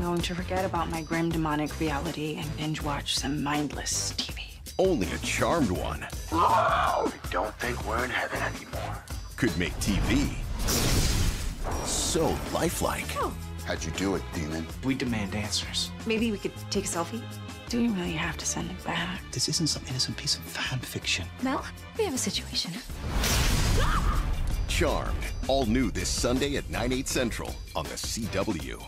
I'm going to forget about my grim demonic reality and binge watch some mindless TV. Only a charmed one I don't think we're in heaven anymore. could make TV so lifelike. Oh. How'd you do it, demon? We demand answers. Maybe we could take a selfie? Do we really have to send it back? This isn't some innocent piece of fan fiction. Mel, we have a situation. Charmed, all new this Sunday at 9, 8 central on the CW.